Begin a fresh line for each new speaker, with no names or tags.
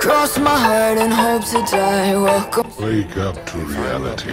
Cross my heart and hope to die. Welcome.
Wake up to reality.